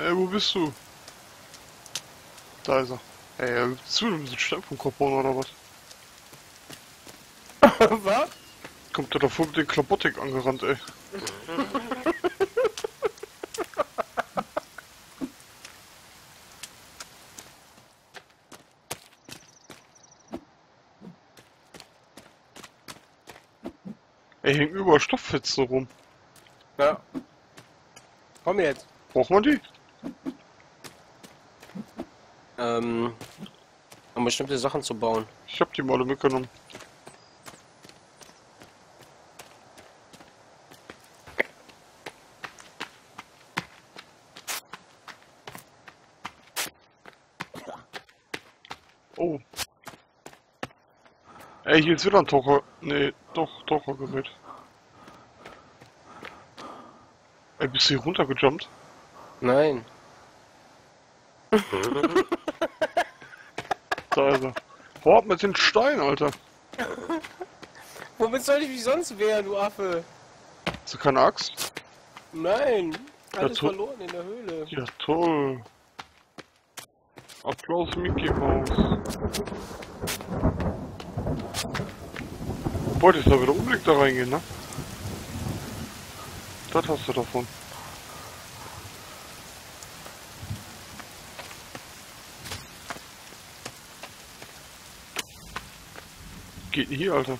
Ey, wo bist du? Da ist er. Ey, er zu, du bist ein Stein vom Kopon oder was? Was? Kommt der davor mit den Klabotik angerannt, ey. Ey, hängen überall Stofffetzen rum. Ja. Komm jetzt. Braucht man die? Ähm, um bestimmte Sachen zu bauen. Ich hab die mal mitgenommen. Oh. Ey, hier ist wieder ein Taucher. Nee, doch, Tauchergerät. Ey, bist du hier runtergejumpt? Nein. Da ist er. Boah, mit den Stein, Alter. Womit soll ich mich sonst wehren, du Affe? Hast du keine Axt? Nein. Alles to- verloren in der Höhle. Ja, toll. Applaus, Mickey Mouse. Wollte ich da wieder unbedingt da reingehen, ne? Das hast du davon. Geht denn hier, Alter?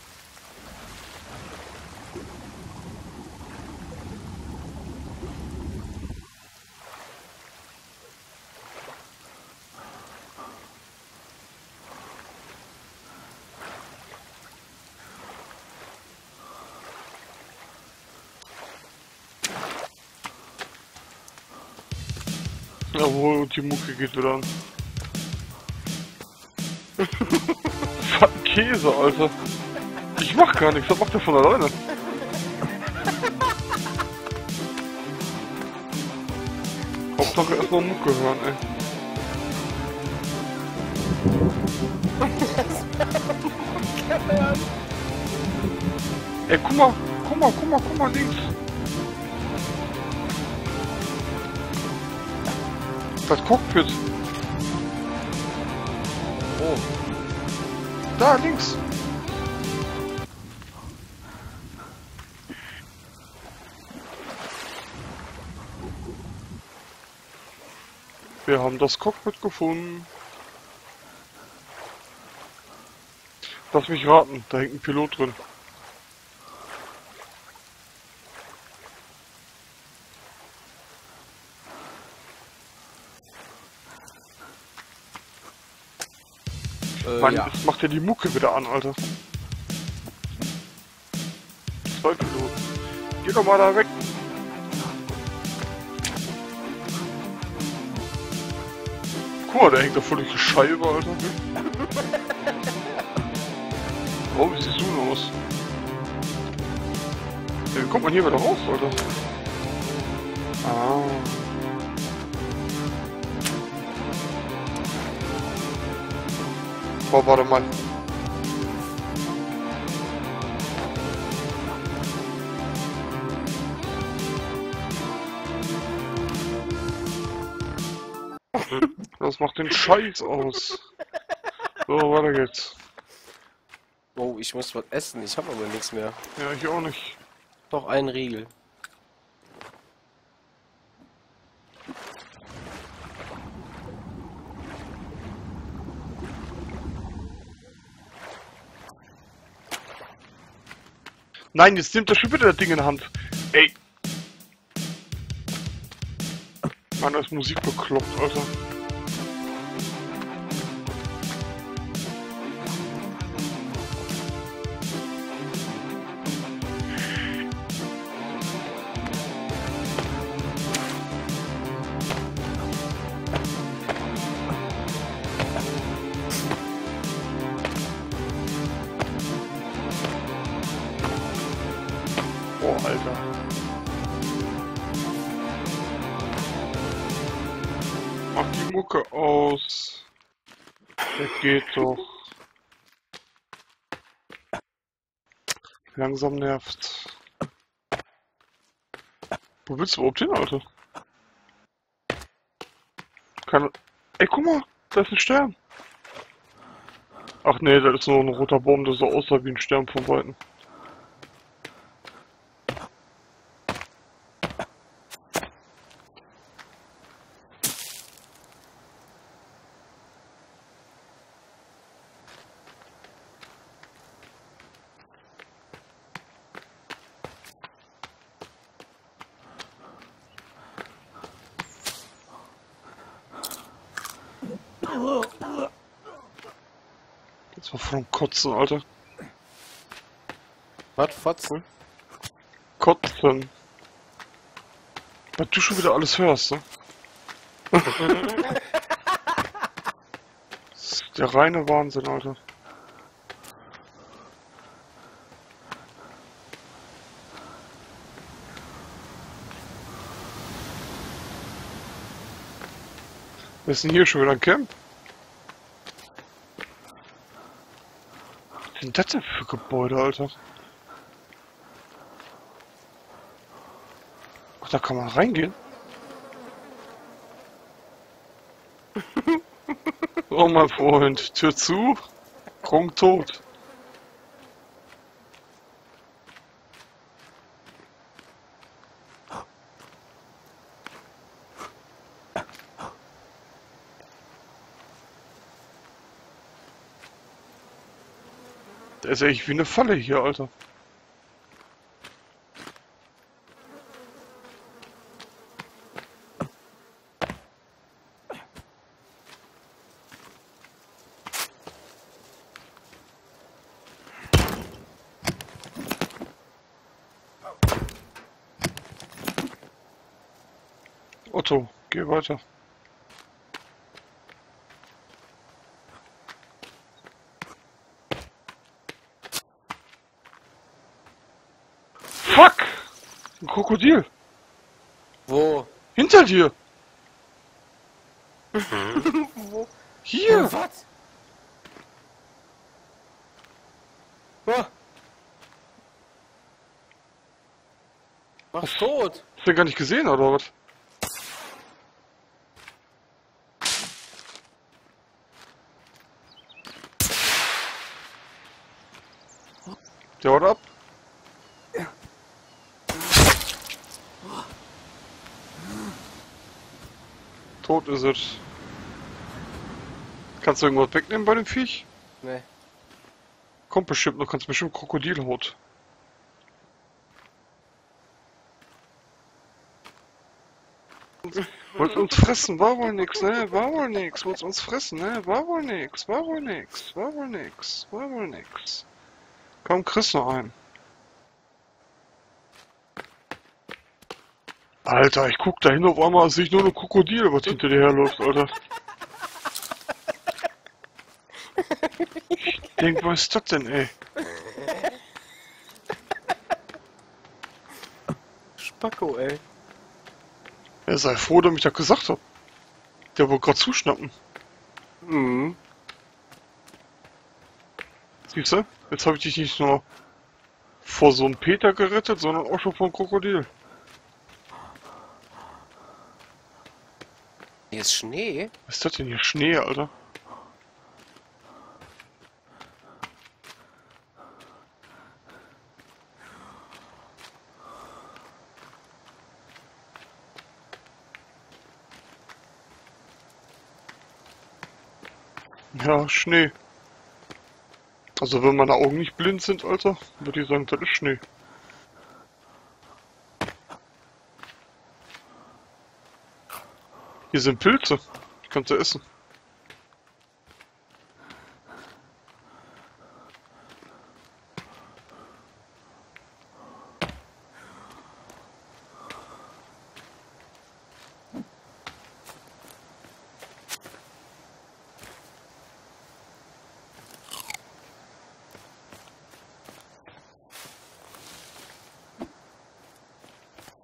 Jawohl, und die Mucke geht wieder an. Käse, Alter. Ich mach gar nichts, das macht er von alleine. Hauptsache erstmal Mucke hören, ey. Ey, guck mal, guck mal, guck mal, guck mal links. Das Cockpit. Oh. Da, links. Wir haben das Cockpit gefunden. Lass mich raten, da hängt ein Pilot drin. Äh, Mann, ja. macht er die Mucke wieder an, Alter. Zwei Piloten. Geh doch mal da weg. Guck mal, der hängt da voll durch die Scheibe, Alter. Oh, wie siehst du aus? Ja, wie kommt man hier wieder raus, Alter? Ah. Boah, warte mal. Das macht den Scheiß aus. So, weiter geht's. Oh, ich muss was essen. Ich habe aber nichts mehr. Ja, ich auch nicht. Doch ein Riegel. Nein, jetzt nimmt er schon wieder das Ding in die Hand. Ey. Mann, da ist Musik bekloppt, Alter. Mucke aus. Das geht doch. Langsam nervt. Wo willst du überhaupt hin, Alter? Keine... Ey, guck mal, da ist ein Stern. Ach nee, das ist nur ein roter Baum, der so aussah wie ein Stern von Weitem. Jetzt mal vom Kotzen, Alter. Was? Fotzen? Kotzen. Was du schon wieder alles hörst, ne? Das ist der reine Wahnsinn, Alter. Wir sind hier schon wieder ein Camp. Sind das denn für Gebäude, Alter? Ach, da kann man reingehen. oh, mein Freund, Tür zu, Kronk tot. Ist echt wie eine Falle hier, Alter. Otto, geh weiter. Fuck! Ein Krokodil! Wo? Hinter dir! Wo? Hier! Was? Oh. Mach's tot. Hast du den gar nicht gesehen, oder was? Der haut ab. Tot ist es. Kannst du irgendwas wegnehmen bei dem Viech? Nee. Kommt bestimmt noch, kannst bestimmt Krokodilhaut. Wollt uns fressen, war wohl nix, ne? War wohl nix, wollt uns fressen, ne? War wohl nix, war wohl nix, war wohl nix, war wohl nix. Komm, Chris noch ein. Alter, ich guck da hin, auf einmal sehe ich nur ein Krokodil, was hinter dir herläuft, Alter. Ich denk, was ist das denn, ey? Spacko, ey. Ja, sei froh, dass ich das gesagt hab. Der wollte gerade zuschnappen. Mhm. Siehst du? Jetzt habe ich dich nicht nur vor so einem Peter gerettet, sondern auch schon vom Krokodil. Hier ist Schnee. Was ist das denn hier? Schnee, Alter. Ja, Schnee. Also wenn meine Augen nicht blind sind, Alter, würde ich sagen, das ist Schnee. Hier sind Pilze. Kannst du essen.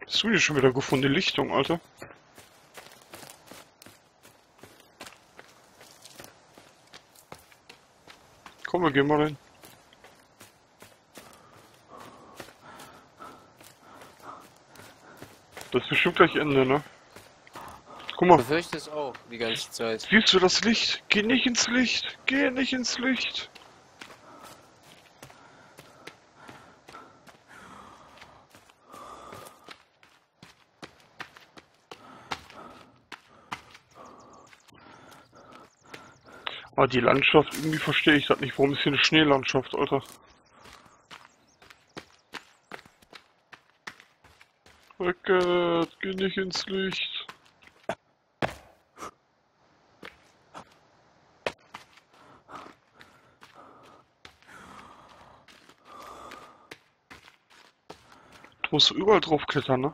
Hast du hier schon wieder gefunden, die Lichtung, Alter? Wir gehen mal rein. Das ist bestimmt gleich Ende, ne? Guck mal, Befürchte es auch die ganze Zeit. siehst du das Licht? Geh nicht ins Licht. Geh nicht ins Licht. Aber die Landschaft, irgendwie verstehe ich das nicht. Warum ist hier eine Schneelandschaft, Alter? Rückert, geh nicht ins Licht. Du musst überall drauf klettern, ne?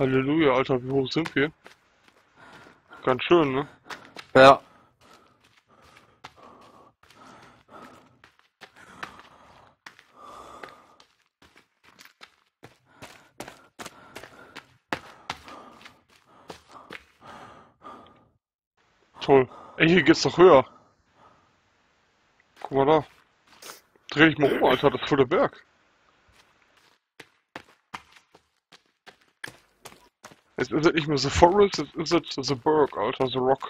Halleluja, Alter, wie hoch sind wir? Ganz schön, ne? Ja. Toll. Ey, hier geht's doch höher. Guck mal da. Dreh dich mal um, Alter, das ist voll der Berg. Jetzt ist es nicht mehr The Forest, jetzt ist es The Berg, Alter, The Rock.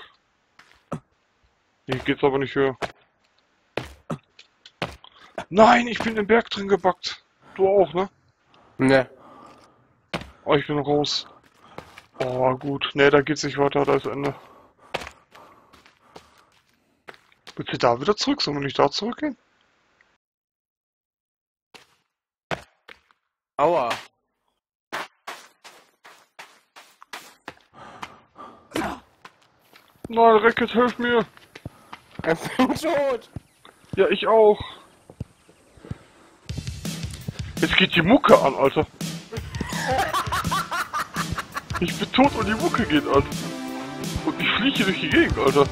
Hier geht's aber nicht höher. Nein, ich bin im Berg drin gebackt. Du auch, ne? Ne. Oh, ich bin raus. Oh, gut. Ne, da geht's nicht weiter, da ist Ende. Willst du da wieder zurück? Sollen wir nicht da zurückgehen? Aua. Nein, Racket, hilf mir! Ich bin tot. Ja, ich auch. Jetzt geht die Mucke an, Alter. Ich bin tot und die Mucke geht an. Und ich fliege durch die Gegend, Alter.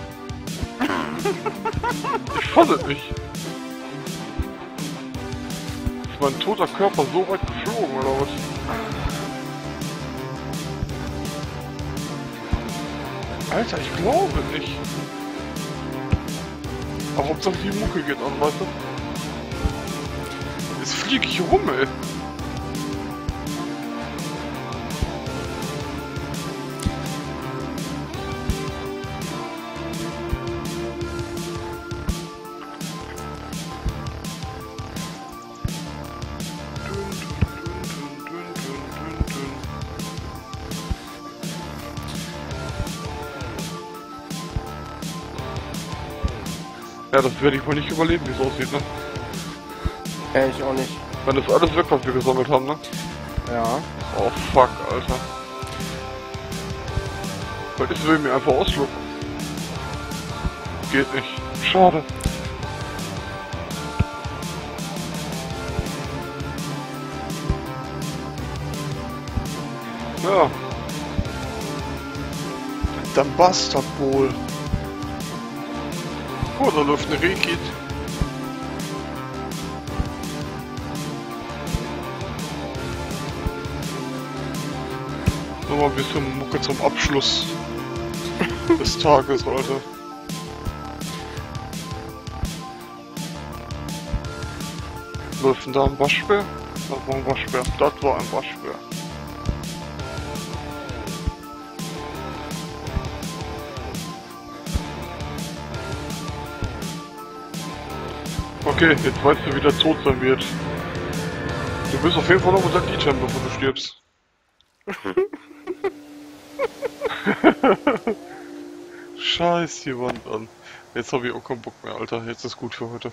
Ich fasse es nicht. Ist mein toter Körper so weit geflogen, oder was? Alter, ich glaube nicht. Aber Hauptsache die Mucke geht an, weißt du? Jetzt fliege ich rum, ey. Ja, das werde ich wohl nicht überleben, wie es aussieht, ne? Ja, ich auch nicht. Wenn das alles weg, was wir gesammelt haben, ne? Ja. Oh fuck, Alter. Weil ich will mir einfach ausschlucken. Geht nicht. Schade. Ja. Dann Bastard wohl. Oh, da läuft eine Rekit. Nochmal ein bisschen Mucke zum Abschluss des Tages, Alter. Läuft denn da ein Waschbär? Das war ein Waschbär. Das war ein Waschbär. Okay, jetzt weißt du, wie der Tod sein wird. Du wirst auf jeden Fall noch unser haben, bevor du stirbst. Scheiß die Wand an. Jetzt habe ich auch keinen Bock mehr, Alter. Jetzt ist gut für heute.